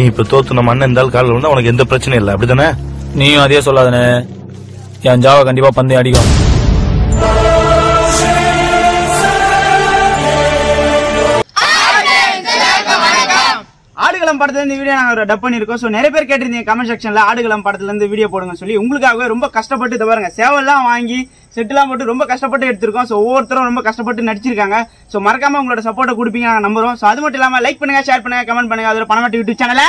நீ இப்ப தோத்து நம்ம அண்ணன் இருந்தாலும் காலில் விழுந்தா உனக்கு எந்த பிரச்சனையும் இல்லை. அப்படிதானே நீயும் அதே சொல்லாதனே. என் ஜாவா கண்டிப்பா பந்தயம் அடிக்கும். இருந்து வீடியோ நாங்கள் டப் பண்ணியிருக்கோம் ஸோ நிறைய பேர் கேட்டிருந்தீங்க கமெண்ட் செக்ஷனில் ஆடுகளம் படத்துல இருந்து வீடியோ போடுங்க சொல்லி. உங்களுக்காகவே ரொம்ப கஷ்டப்பட்டு இதை பாருங்க. சேவல்லாம் வாங்கி செட்டுலாம் போட்டு ரொம்ப கஷ்டப்பட்டு எடுத்திருக்கோம். ஸோ ஒவ்வொருத்தரும் ரொம்ப கஷ்டப்பட்டு நடிச்சிருக்காங்க. ஸோ மறக்காம உங்களோட சப்போர்ட்டை கொடுப்பீங்க நாங்கள் நம்புறோம். ஸோ அது மட்டும் இல்லாமல் லைக் பண்ணுங்க ஷேர் பண்ணுங்க கமெண்ட் பண்ணுங்க. அதோட பணமாட்டி யூடியூப் சேனலை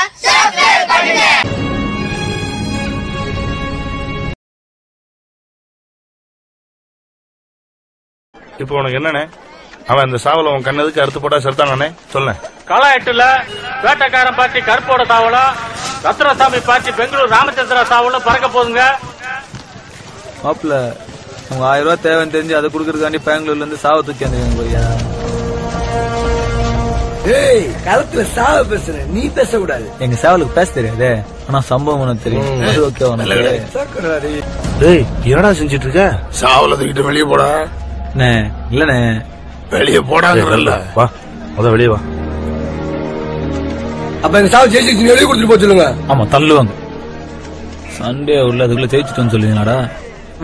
இப்போ உனக்கு என்னண்ணே? அவன் அந்த சாவல உன் கண்ணதுக்கு அறுத்து போட்டா செலுத்தானே சொல்ல கள எட்டுல வேட்டக்காரன் பார்ட்டி கருப்போட சாவலம் ரத்னசாமி பார்ட்டி பெங்களூர் ராமச்சந்திரா சாவலம் பறக்க போகுதுங்க மாப்பிள்ள உங்க ஆயிரம் ரூபாய் தேவைன்னு தெரிஞ்சு அதை கொடுக்கறதுக்காண்டி பெங்களூர்ல இருந்து சாவ தூக்கி வந்துருக்கீங்க போறியா? ஏய் களத்துல சாவ பேசுற. நீ பேசக்கூடாது. எங்க சேவலுக்கு பேச தெரியாதே? ஆனா சம்பவம் உனக்கு தெரியும். அது ஓகே உனக்கு. டேய் என்னடா செஞ்சிட்டு இருக்க? சாவல தூக்கிட்டு வெளியே போடா. அண்ணே, இல்லண்ணே. வெளியே போடாங்கல்ல வா. முத வெளியே வா. அப்ப எங்க சாவ ஜெயிச்சு எழுதி கொடுத்துட்டு போக சொல்லுங்க. ஆமா தள்ளுவாங்க. சண்டே உள்ள அதுக்குள்ள ஜெயிச்சுட்டோன்னு சொல்லுவீங்களாடா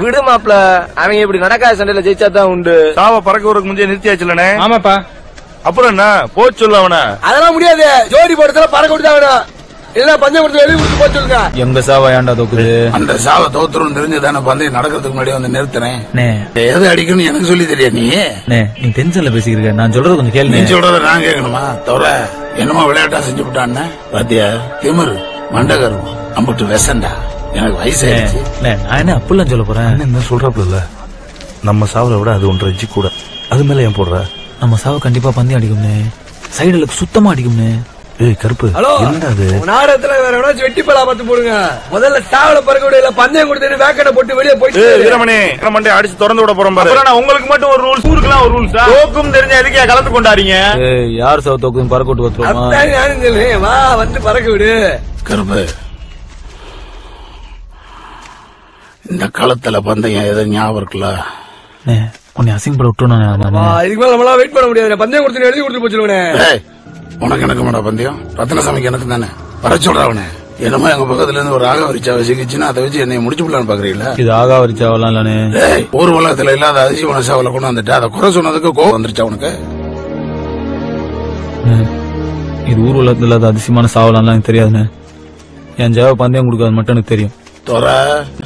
விடு மாப்ள அவங்க இப்படி நடக்காத சண்டையில ஜெயிச்சா தான் உண்டு. சாவ பறக்க ஊருக்கு முந்தைய நிறுத்தியாச்சுலண்ணே. ஆமாப்பா. அப்புறம் என்ன? போச்சு சொல்ல அவன. அதெல்லாம் முடியாது. ஜோடி போடுறதுல பறக்க விட்டு வேணும். இல்ல பஞ்சம் கொடுத்து எழுதி கொடுத்து போக சொல்லுங்க. எங்க சாவா ஏன்டா தோக்குது? அந்த சாவ தோத்துரும் தெரிஞ்சு தானே பந்தயம் நடக்கிறதுக்கு முன்னாடி வந்து நிறுத்துறேன். அண்ணே, எது அடிக்கணும்னு எனக்கு சொல்லி தெரியா நீ. நீ டென்ஷன்ல பேசிக்கிருக்க. நான் சொல்றது கொஞ்சம் நீ கேளுங்க சொல்றத நான் கேட்கணுமா? தவிர என்னமோ விளையாட்டா செஞ்சு விட்டான்னு. பாத்தியா? திமிரு மண்டகரும் அம்புட்டு விசண்டா. எனக்கு வயசாயிருச்சு நான் என்ன அப்படிலாம் சொல்ல போறேன்? என்ன சொல்றாப்புல? இல்ல நம்ம சாவலை விட அது ஒன்றரை இஞ்சி கூட. அது மேல ஏன் போடுற? நம்ம சாவ கண்டிப்பா பந்தயம் அடிக்கும்னே சைடுல சுத்தமா அடிக்கும்னே ஏய் கருப்பு. ஹலோ என்னடா அது உங்க நாடகத்துல வேற எவனாச்சும் வெட்டி பலா பார்த்து போடுங்க. முதல்ல சாவல பறக்க விடல பந்தயம் கொடுத்து வேக்கடை போட்டு வெளியே போயிட்டு வீரமணி மண்டே அடிச்சு திறந்து விட போறோம் பாரு. அப்புறம் நான் உங்களுக்கு மட்டும் ஒரு ரூல்ஸ் ஊருக்குலாம் ஒரு ரூல்ஸ் தோக்கும் தெரிஞ்ச எதுக்கே கலந்து கொண்டாடிங்க ஏய், யார் சாவ பறக்க விட்டு வத்துருவோமா அதான் நானும் சொல்றேன். வா வந்து பறக்க விடு. கருப்பு. இந்த களத்துல பந்தயம் எதுவும் ஞாபகம் இருக்குல்ல? உன்னை அசிங்கப்பட விட்டுருணும் வா இதுக்கு மேல நம்மளால வெயிட் பண்ண முடியாது பந்தயம் கொடுத்து எழுதி கொடுத்து ஏய், உனக்கு எனக்கு மாடா பந்தயம்? ரத்னசாமிக்கு எனக்கு தானே? வர சொல்ற அவனை. என்னமோ எங்க பக்கத்துல இருந்து ஒரு ஆக வரிச்சாவை சிக்கிச்சுன்னா அதை வச்சு என்னை முடிச்சு விடலான்னு பாக்குறீங்களா? இது ஆகா வரிச்சாவலாம் இல்லனே ஊர் உலகத்துல இல்லாத அதிசயமான சாவல கொண்டு வந்துட்டு அதை குறை சொன்னதுக்கு கோவம் வந்துருச்சா உனக்கு? இது ஊர் உலகத்துல இல்லாத அதிசயமான சாவலாம்லாம் எனக்கு தெரியாதுண்ணே. என் ஜாவ பந்தயம் கொடுக்காது மட்டும் எனக்கு தெரியும். தோற.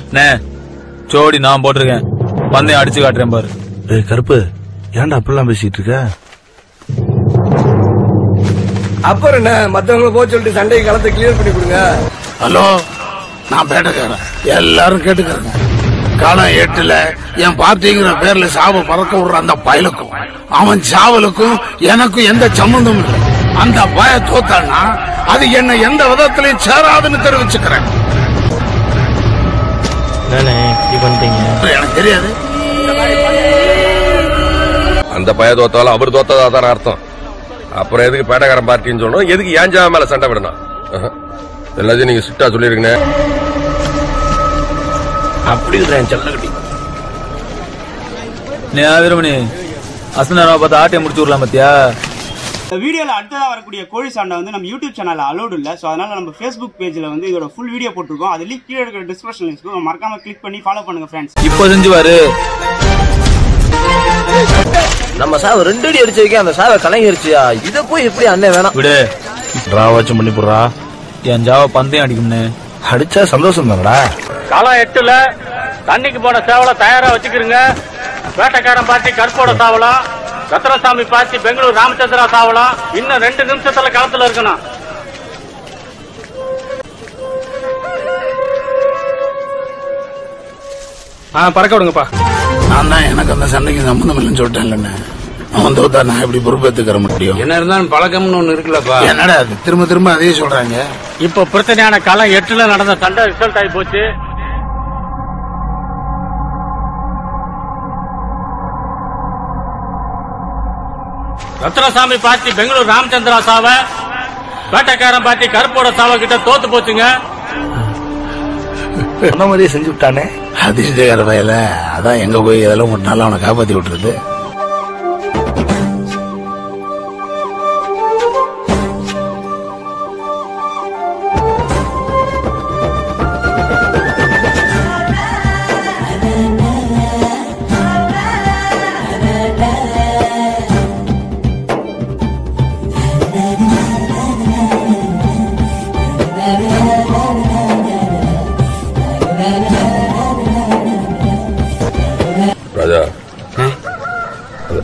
அண்ணே, ஜோடி நான் போட்டிருக்கேன். பந்தயம் அடிச்சு காட்டுறேன் பாரு. ஏய் கருப்பு ஏன்டா அப்படிலாம் பேசிட்டு இருக்க? அப்புறம் என்ன? மத்தவங்கள போக சொல்லிட்டு சண்டைக்கு களத்தை கிளியர் பண்ணி கொடுங்க. ஹலோ நான் பேட்டக்காரன். எல்லாரும் கேட்டுக்கிறேங்க காலம் எட்டுல என் பார்ட்டிங்கிற பேர்ல சாவ பறக்க விடுற அந்த பயலுக்கும் அவன் சாவலுக்கும் எனக்கும் எந்த சம்பந்தமும் இல்லை. அந்த பய தோத்தான்னா அது என்ன எந்த விதத்திலையும் சேராதுன்னு தெரிவிச்சுக்கிறேன். எனக்கு தெரியாது. அந்த பய தோத்தாலும் அவர் தோத்ததா தான் அர்த்தம். அப்புறம் எதுக்கு பேட்டக்காரன் பார்ட்டின்னு சொல்லணும்? எதுக்கு ஏஞ்சா மேல சண்டை விடணும் ஆஹா. எல்லாத்தையும் நீங்க சிட்டா சொல்லிருக்கீங்க. அப்படி இருக்கிறேன் செல்லகட்டி நீ வீரமணி. அசனாராவை பார்த்து ஆட்டையை முடிச்சு விடலாம் பாத்தியா? இந்த வீடியோல அடுத்ததா வரக்கூடிய கோழி சாண்டை வந்து நம்ம யூடியூப் சேனல்ல அலோடு இல்ல. சோ அதனால நம்ம ஃபேஸ்புக் பேஜ்ல வந்து இதோட ஃபுல் வீடியோ போட்டிருக்கோம். அது லிங்க் கீழே இருக்கிற டிஸ்கிரிப்ஷன் லிங்க் மறக்காம கிளிக் பண்ணி ஃபாலோ பண்ணுங்க ஃப்ரெண்ட்ஸ் இப்போ செஞ்சுவாரு. நம்ம சாவை ரெண்டு அடி அடிச்சதுக்கே அந்த சாவை கலங்கிருச்சியா? இத போய் எப்படி அண்ணன் வேணாம்? விடு. டிராவாச்சும் பண்ணி போடுறா. என் ஜாவ பந்தயம் அடிக்கும்னே. அடிச்சா சந்தோஷம் தானடா? களம் எட்டுல தண்ணிக்கு போன சேவலை தயாரா வச்சுக்கிறீங்க வேட்டக்காரன் பார்ட்டி கருப்போட சாவலம். ரத்னசாமி பார்ட்டி பெங்களூர் ராமச்சந்திரா சாவலம். இன்னும் ரெண்டு நிமிஷத்துல களத்துல இருக்கணும். ஆ பறக்க விடுங்கப்பா. நான் தான் எனக்கு அந்த சண்டைக்கு சம்பந்தம் இல்லைன்னு சொல்லிட்டேன்ல அவன் தோத்தா நான் எப்படி பொறுப்பேத்துக்கிற முடியும்? என்ன இருந்தாலும் பழக்கம்னு ஒண்ணு இருக்குல்லப்பா. என்னடா அது? திரும்ப திரும்ப அதே சொல்றாங்க. இப்ப பிரச்சனையான களம் எட்டுல நடந்த சண்டை ரிசல்ட் ஆகி போச்சு. ரத்னசாமி பார்ட்டி பெங்களூர் ராமச்சந்திரா சாவ வேட்டக்காரன் பார்ட்டி கருப்போட சாவ கிட்ட தோத்து போச்சுங்க. சொன்ன மாதிரியே செஞ்சு விட்டானே அதிர்ஷ்டகர வயல அதான் எங்க போய் இதெல்லாம் ஒரு நாள் அவனை காப்பாத்தி விட்டுருது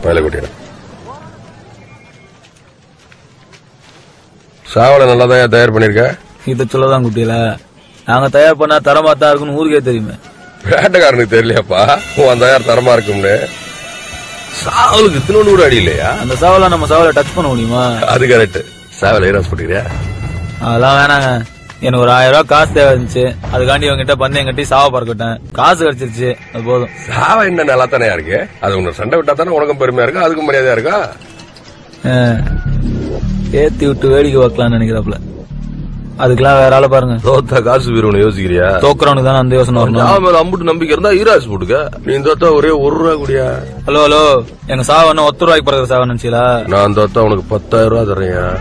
வேலை கொட்டிடும். சாவலை நல்லா தான் தயார் பண்ணிருக்க? இத சொல்லதான் குட்டியில நாங்க தயார் பண்ணா தரமா தான் இருக்குன்னு ஊருக்கே தெரியுமே. வேட்டைக்காரனுக்கு தெரியலையாப்பா? உன் தயார் தரமா இருக்கும்னு. சாவலுக்கு திருநூறு அடி இல்லையா? அந்த சாவலை நம்ம சாவலை டச் பண்ண முடியுமா? அது கரெக்ட் சாவல் ஏராஸ் போட்டுக்கிறியா? அதெல்லாம் வேணாங்க. எனக்கு ஒரு ஆயிரம் ரூபாய் காசு தேவை இருந்துச்சு. அதுக்காண்டி இவங்கிட்ட பந்தயம் கட்டி சாவ பறக்கட்டேன். காசு கிடைச்சிருச்சு. அது போதும். சாவ என்ன நல்லா தானே இருக்கு? அது உன்னை சண்டை விட்டா தானே உனக்கும் பெருமையா இருக்கு? அதுக்கும் மரியாதையா இருக்கா. ஏத்தி விட்டு வேடிக்கை பார்க்கலாம்னு நினைக்கிறாப்ல அதுக்கெல்லாம் வேற ஆளை பாருங்க. தோத்தா காசு வீரவனை யோசிக்கிறியா? தோக்குறவனுக்கு தானே அந்த யோசனை வரணும். நான் மேல அம்புட்டு நம்பிக்கை இருந்தா ஈராஸ் போட்டுக்க. நீ தோத்தா ஒரே ஒரு ரூபா குடியா? Hello hello. எங்க சாவ என்ன ஒத்து ரூபாய்க்கு பிறகு சாவ நினைச்சீங்களா? நான் தோத்தா உனக்கு பத்தாயிரம் ரூபா தரேன்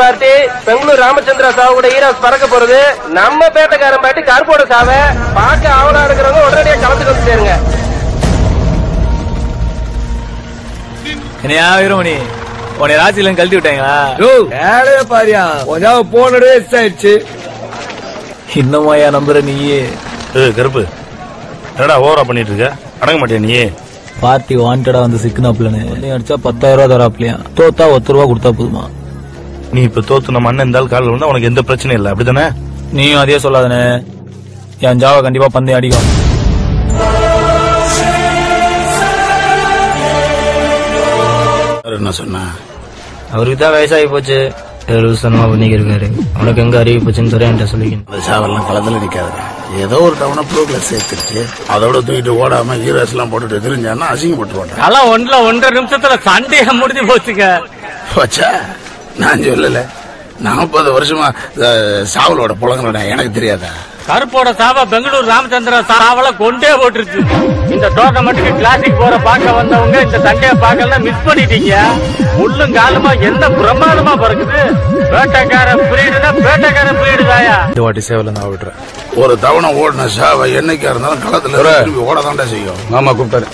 பார்ட்டி பெங்களூர் ராமச்சந்திரா சாவு கூட ஈராஸ் பறக்க போறது. நம்ம பேட்டக்காரன் பார்ட்டி கருப்போட சாவ பார்க்க ஆவலா இருக்கிறவங்க உடனடியா கலந்துக்கு வந்து சேருங்க. என்னையா வீரமணி உன்னை ராசியில கழட்டி விட்டாங்களா? வேலைய பாரியா. கொஞ்சம் போனடே ஆயிடுச்சு. இன்னுமாயா நம்புற நீயே. கருப்பு. என்னடா ஓவரா பண்ணிட்டு இருக்க? அடங்க மாட்டியா நீ பார்ட்டி வாண்டடா வந்து சிக்கனாப்லன்னு நீ அடிச்சா பத்தாயிரம் ரூபா தராப்லையா தோத்தா ஒத்து ரூபா கொடுத்தா போதுமா? நீ இப்ப தோத்து நம்ம அண்ணன் இருந்தாலும் காலில் விழுந்தா உனக்கு எந்த பிரச்சனையும் இல்லை. அப்படிதானே நீயும் அதே சொல்லாதனே. என் ஜாவா கண்டிப்பா பந்தயம் அடிக்கும். என்ன சொன்ன? அவருக்கு தான் வயசாகி போச்சு. லூசனமா பண்ணிக்கிருக்காரு உனக்கு எங்க அறிவு போச்சுன்னு தெரியாண்ட சொல்லிக்கணும். அந்த சாவெல்லாம் களத்துல நிக்காதுங்க ஏதோ ஒரு டவுனை ப்ரோக்ரஸ் சேர்த்துருச்சு. அதோட தூக்கிட்டு ஓடாம ஈரஸ் எல்லாம் போட்டுட்டு தெரிஞ்சான்னா அசிங்கப்பட்டுருவாங்க. அதெல்லாம் ஒன்றுல ஒன்றரை நிமிஷத்துல சண்டையை முடிஞ்சு போச்சுங்க. வச்சா நான் சொல்லல. நாற்பது வருஷமா சாவலோட புலங்களோட எனக்கு தெரியாதா? கருப்போட சாவ பெங்களூர் ராமச்சந்திரா சாவல கொண்டே போட்டுருச்சு. இந்த டோர்னமெண்ட்டுக்கு கிளாசிக் போற பார்க்க வந்தவங்க இந்த சண்டையை பார்க்கலாம் மிஸ் பண்ணிட்டீங்க. முள்ளும் காலமா என்ன பிரமாதமா பறக்குது. பேட்டைக்கார பிரீடுனா பேட்டைக்கார பிரீடு தாயா இந்த வாட்டி சேவல நான் விடுறேன். ஒரு தவணை ஓடின சாவை என்னைக்கா இருந்தாலும் களத்துல ஓட தாண்டா செய்யும். மாமா கூப்பிட்டாரு.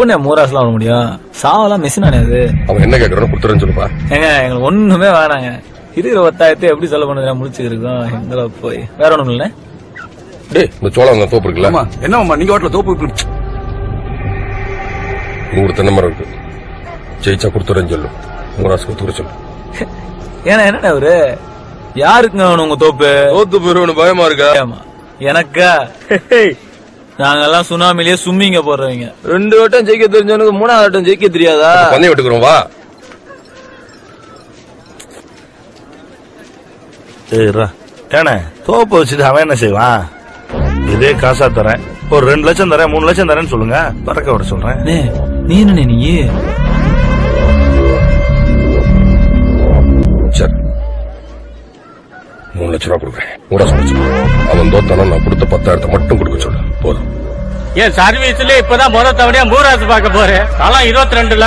நே புண்ணே மூராஸ்லாம் வர முடியும்? சாவெல்லாம் மிஷின் அது அவன் என்ன கேக்குறான்னு கொடுத்துறேன்னு சொல்லுப்பா. ஏங்க எங்களுக்கு ஒண்ணுமே வேணாங்க. இருக்கிற பத்தாயிரத்தை எப்படி செலவு பண்ணுறேன் முடிச்சுக்கிறோம் எங்களை போய். வேற ஒண்ணும் இல்ல டேய் இந்த சோளம் தோப்பு இருக்குல்ல? என்னம்மா நீங்க வாட்டில தோப்பு நூறு தென்னை மரம் இருக்கு. ஜெயிச்சா கொடுத்துறேன்னு சொல்லு. உங்க கொடுத்துற சொல்லு. ஏன்னா என்ன அவரு? யாருக்குங்க உங்க தோப்பு? தோத்து போயிருவனு பயமா இருக்கா? ஆமா எனக்கா? நாங்கெல்லாம் சுனாமிலேயே சும்மிங்க போடுறவங்க ரெண்டு வட்டம் ஜெயிக்க தெரிஞ்சவனுக்கு மூணாவது வட்டம் ஜெயிக்க தெரியாதா? பந்தயம் விட்டுக்கிறோம் வா. ஏய்ரா ஏனே தோப்பு வச்சுட்டு அவன் என்ன செய்வான்? இதே காசா தரேன். ஒரு ரெண்டு லட்சம் தரேன் மூணு லட்சம் தரேன்னு சொல்லுங்க. பறக்க விட சொல்றேன். நே நீ என்ன நீ? மூணு லட்சம் ரூபா கொடுக்குறேன். கூட சொல்ல அவன் தோத்தானா நான் கொடுத்த பத்தாயிரத்தை மட்டும் கொடுக்க சொல்லு. போதும். என் சர்வீஸ்ல இப்பதான் முத தவணையா மூராசு பார்க்க போறேன். காலம் இருபத்தி ரெண்டுல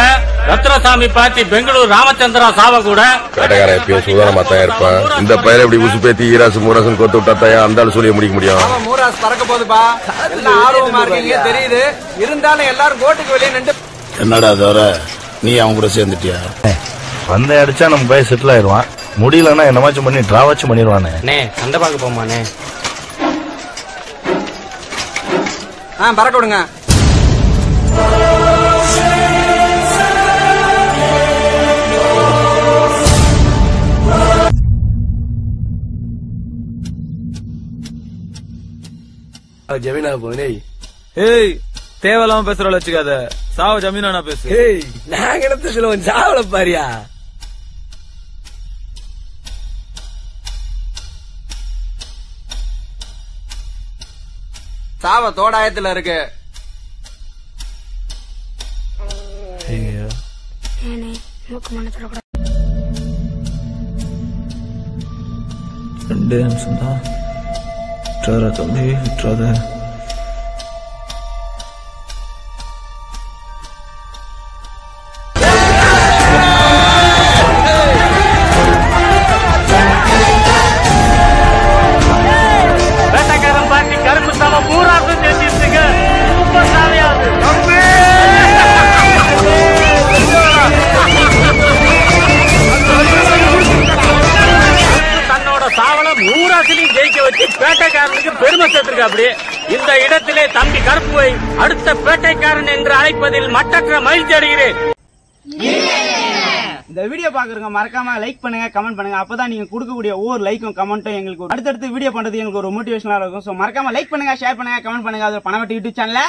ரத்னசாமி பார்ட்டி பெங்களூர் ராமச்சந்திரா சாவ கூட. வேட்டைக்காரன் எப்பயும் சுதாரணமா தான் இருப்பான். இந்த பயிரை இப்படி உசு பேத்தி ஈராசு மூராசு கொத்து விட்டா தான் அந்த சொல்லி முடிக்க முடியும். மூராஸ் பறக்க எல்லாம் ஆர்வமா இருக்கீங்க? தெரியுது. இருந்தாலும் எல்லாரும் கோட்டுக்கு வெளியே நின்று என்னடா தவிர நீ அவன் கூட சேர்ந்துட்டியா? வந்த அடிச்சா நம்ம பையன் செட்டில் ஆயிடுவான். முடியலன்னா என்னமாச்சும் பண்ணி டிராவாச்சும் பண்ணிடுவானே. அண்ணே சண்டை பார்க்க போமாண்ணே ஆ பறக்க விடுங்க. ஜமீனா போனே ஏய் தேவையில்லாம பேசுறாள் வச்சுக்காத. சாவ ஜமீனா பேசு. ஏய் நாங்க என்னத்த சொல்லுவோம்? சாவல பாரியா? சாவ தோடாயத்துல இருக்கு. ரெண்டு நிமிஷம் தான் விட்டுறாத தம்பி விட்டுறாத. இடத்திலே தம்பி கருப்புவை அடுத்த பேட்டைக்காரன் என்று அழைப்பதில் மட்டற்ற மகிழ்ச்சி அடைகிறேன். இந்த வீடியோ பாக்குறவங்க மறக்காம லைக் பண்ணுங்க கமெண்ட் பண்ணுங்க. அப்பதான் நீங்க கொடுக்கக்கூடிய ஒவ்வொரு லைக்கும் கமெண்ட்டும் எங்களுக்கு ஒரு- அடுத்தடுத்து வீடியோ பண்றது எங்களுக்கு ஒரு மோட்டிவேஷனா இருக்கும். சோ மறக்காம லைக் பண்ணுங்க ஷேர் பண்ணுங்க கமெண்ட் பண்ணுங்க. அது பணவட்டி யூடியூப் சேனல